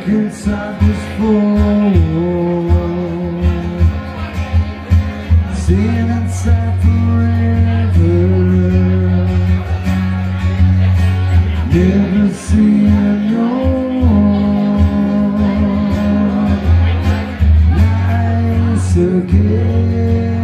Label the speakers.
Speaker 1: back inside this floor Seeing inside forever Never seeing your nice again.